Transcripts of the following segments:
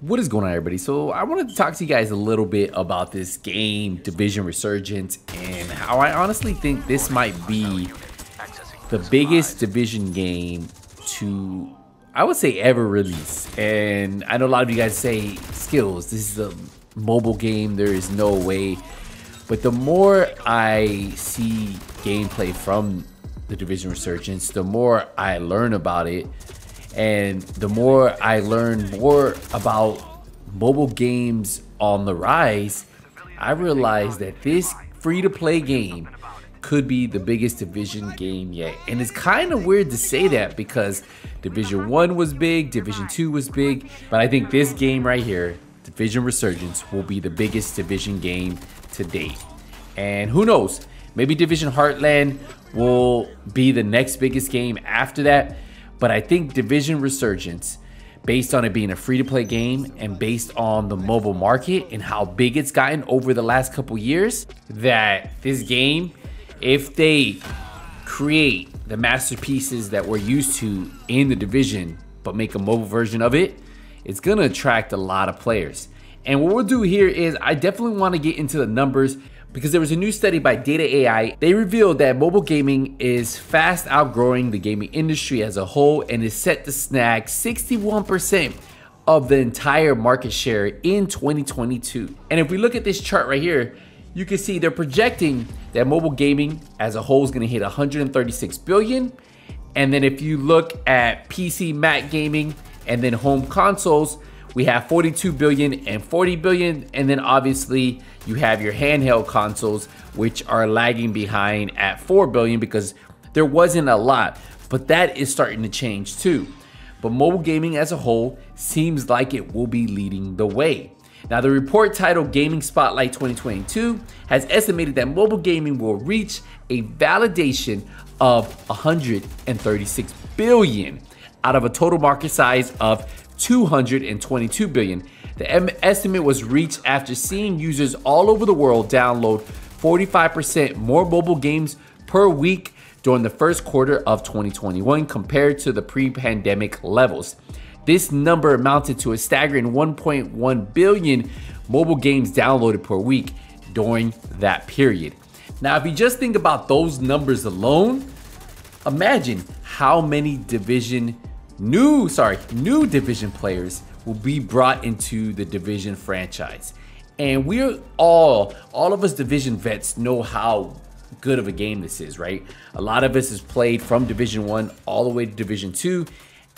What is going on, everybody? So, I wanted to talk to you guys a little bit about this game, Division Resurgence, and how I honestly think this might be the biggest Division game to, I would say, ever release. And I know a lot of you guys say, Skillz, this is a mobile game, there is no way. But the more I see gameplay from the Division Resurgence, the more I learn about it and the more I learn more about mobile games on the rise, I realized that this free to play game could be the biggest division game yet. And it's kind of weird to say that because Division 1 was big, Division 2 was big, but I think this game right here, Division Resurgence, will be the biggest division game to date. And who knows, maybe Division Heartland will be the next biggest game after that. But I think Division Resurgence, based on it being a free to play game and based on the mobile market and how big it's gotten over the last couple years, that this game, if they create the masterpieces that we're used to in the division, but make a mobile version of it, it's gonna attract a lot of players. And what we'll do here is I definitely want to get into the numbers because there was a new study by Data AI. They revealed that mobile gaming is fast outgrowing the gaming industry as a whole and is set to snag 61% of the entire market share in 2022. And if we look at this chart right here, you can see they're projecting that mobile gaming as a whole is going to hit 136 billion. And then if you look at PC Mac gaming and then home consoles, we have 42 billion and 40 billion. And then obviously you have your handheld consoles, which are lagging behind at 4 billion because there wasn't a lot, but that is starting to change too. But mobile gaming as a whole seems like it will be leading the way. Now, the report titled Gaming Spotlight 2022 has estimated that mobile gaming will reach a validation of 136 billion out of a total market size of 222 billion. The estimate was reached after seeing users all over the world download 45% more mobile games per week during the first quarter of 2021 compared to the pre-pandemic levels. This number amounted to a staggering 1.1 billion mobile games downloaded per week during that period. Now, if you just think about those numbers alone, imagine how many division new, sorry, new division players will be brought into the division franchise. And we're all, all of us division vets know how good of a game this is, right? A lot of us has played from Division 1 all the way to Division 2,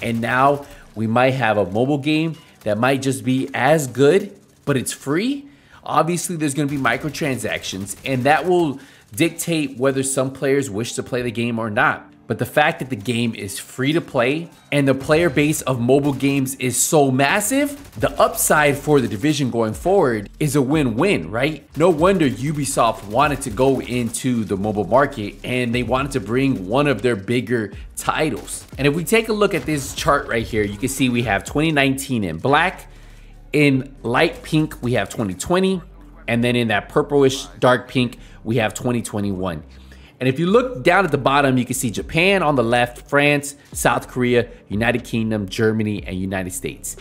and now we might have a mobile game that might just be as good, but it's free. Obviously, there's going to be microtransactions, and that will dictate whether some players wish to play the game or not. But the fact that the game is free to play and the player base of mobile games is so massive, the upside for the division going forward is a win-win, right? No wonder Ubisoft wanted to go into the mobile market and they wanted to bring one of their bigger titles. And if we take a look at this chart right here, you can see we have 2019 in black, in light pink we have 2020, and then in that purplish dark pink we have 2021. And if you look down at the bottom, you can see Japan on the left, France, South Korea, United Kingdom, Germany, and United States.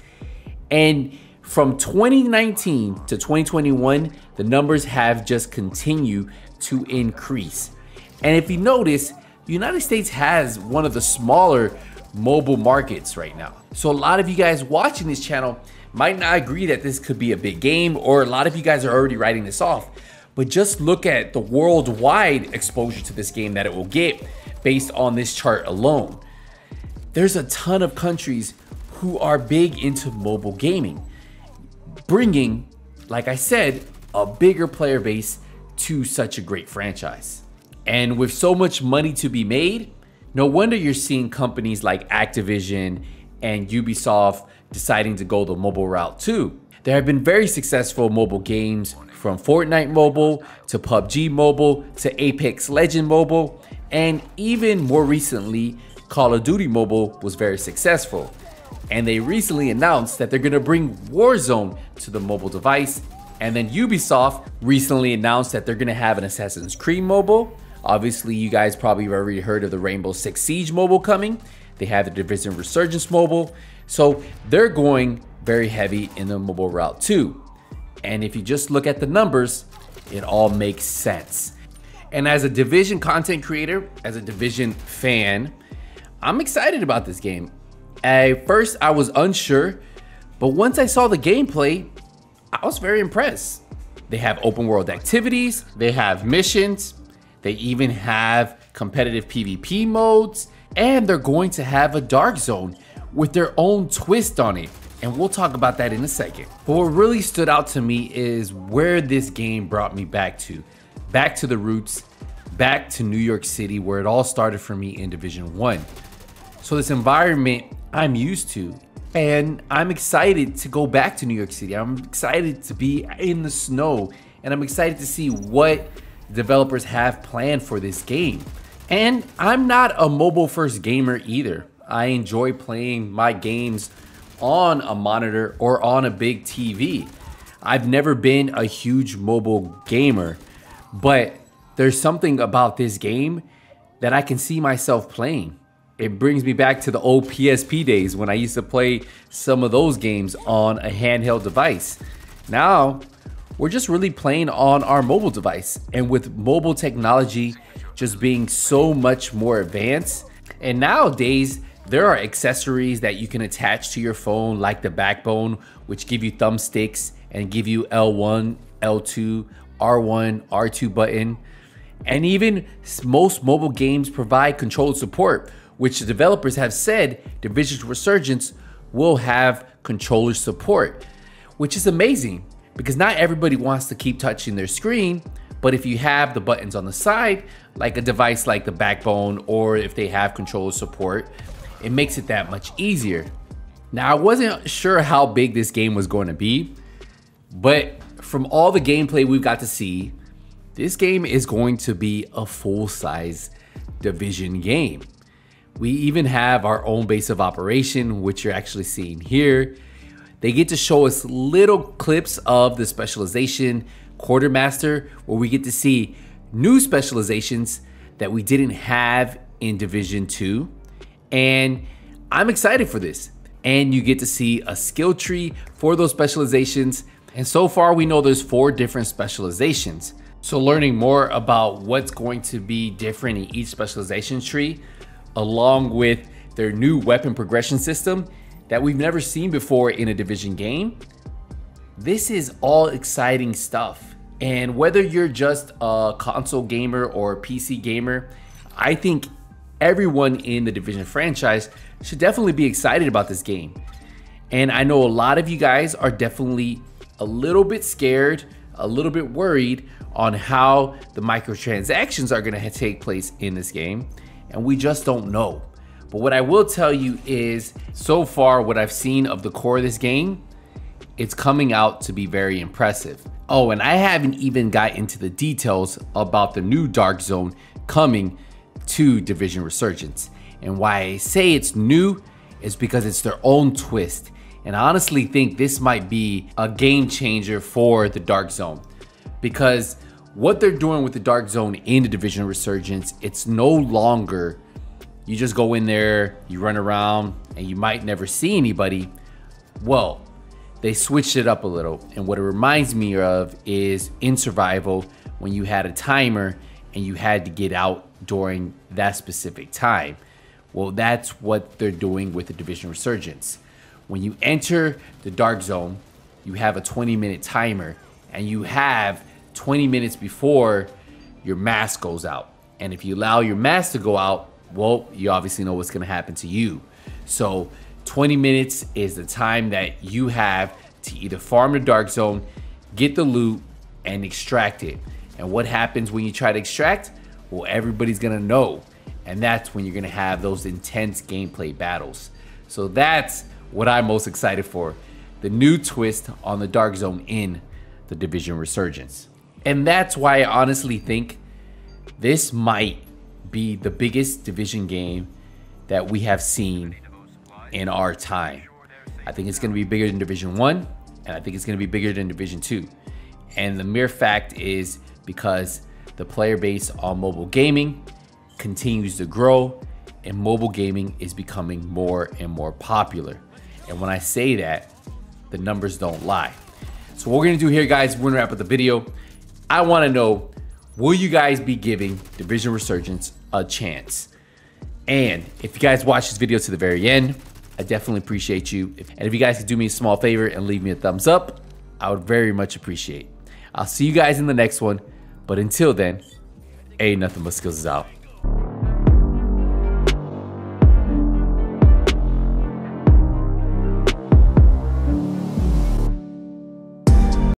And from 2019 to 2021, the numbers have just continued to increase. And if you notice, the United States has one of the smaller mobile markets right now. So a lot of you guys watching this channel might not agree that this could be a big game, or a lot of you guys are already writing this off. But just look at the worldwide exposure to this game that it will get based on this chart alone. There's a ton of countries who are big into mobile gaming, bringing, like I said, a bigger player base to such a great franchise. And with so much money to be made, no wonder you're seeing companies like Activision and Ubisoft deciding to go the mobile route too. There have been very successful mobile games from Fortnite Mobile to PUBG Mobile to Apex Legend Mobile, and even more recently, Call of Duty Mobile was very successful. And they recently announced that they're gonna bring Warzone to the mobile device. And then Ubisoft recently announced that they're gonna have an Assassin's Creed mobile. Obviously, you guys probably already heard of the Rainbow Six Siege mobile coming. They have the Division Resurgence mobile. So they're going very heavy in the mobile route too. And if you just look at the numbers, it all makes sense. And as a Division content creator, as a Division fan, I'm excited about this game. At first, I was unsure, but once I saw the gameplay, I was very impressed. They have open world activities, they have missions, they even have competitive PvP modes, and they're going to have a dark zone with their own twist on it. And we'll talk about that in a second. But what really stood out to me is where this game brought me back to. Back to the roots, back to New York City, where it all started for me in Division 1. So this environment I'm used to, and I'm excited to go back to New York City. I'm excited to be in the snow, and I'm excited to see what developers have planned for this game. And I'm not a mobile first gamer either. I enjoy playing my games on a monitor or on a big TV. I've never been a huge mobile gamer, but there's something about this game that I can see myself playing. It brings me back to the old PSP days when I used to play some of those games on a handheld device. Now, we're just really playing on our mobile device. And with mobile technology just being so much more advanced, and nowadays, there are accessories that you can attach to your phone like the backbone, which give you thumbsticks and give you L1, L2, R1, R2 button. And even most mobile games provide controlled support, which the developers have said Division Resurgence will have controller support, which is amazing because not everybody wants to keep touching their screen. But if you have the buttons on the side, like a device like the backbone, or if they have controller support, it makes it that much easier. Now, I wasn't sure how big this game was going to be, but from all the gameplay we've got to see, this game is going to be a full size division game. We even have our own base of operation, which you're actually seeing here. They get to show us little clips of the specialization quartermaster where we get to see new specializations that we didn't have in Division 2. And I'm excited for this. And you get to see a skill tree for those specializations. And so far, we know there's four different specializations. So, learning more about what's going to be different in each specialization tree, along with their new weapon progression system that we've never seen before in a division game. This is all exciting stuff. And whether you're just a console gamer or a PC gamer, I think everyone in the Division franchise should definitely be excited about this game. And I know a lot of you guys are definitely a little bit scared, a little bit worried on how the microtransactions are going to take place in this game. And we just don't know. But what I will tell you is, so far, what I've seen of the core of this game, it's coming out to be very impressive. Oh, and I haven't even got into the details about the new Dark Zone coming to Division Resurgence. And why I say it's new is because it's their own twist. And I honestly think this might be a game changer for the Dark Zone. Because what they're doing with the Dark Zone in the Division Resurgence, it's no longer you just go in there, you run around, and you might never see anybody. Well, they switched it up a little. And what it reminds me of is in survival when you had a timer and you had to get out during that specific time. Well, that's what they're doing with the Division Resurgence. When you enter the Dark Zone, you have a 20 minute timer and you have 20 minutes before your mask goes out. And if you allow your mask to go out, well, you obviously know what's going to happen to you. So 20 minutes is the time that you have to either farm the dark zone, get the loot, and extract it. And what happens when you try to extract? Well, everybody's to know. And that's when you're to have those intense gameplay battles. So that's what I'm most excited for. The new twist on the Dark Zone in the Division Resurgence. And that's why I honestly think this might be the biggest division game that we have seen in our time. I think it's going to be bigger than Division 1 and I think it's going to be bigger than Division 2. And the mere fact is because the player base on mobile gaming continues to grow and mobile gaming is becoming more and more popular. And when I say that, the numbers don't lie. So what we're gonna do here, guys, we're gonna wrap up the video. I wanna know, will you guys be giving Division Resurgence a chance? And if you guys watch this video to the very end, I definitely appreciate you. And if you guys could do me a small favor and leave me a thumbs up, I would very much appreciate. I'll see you guys in the next one. But until then, A Nothing But Skillz is out.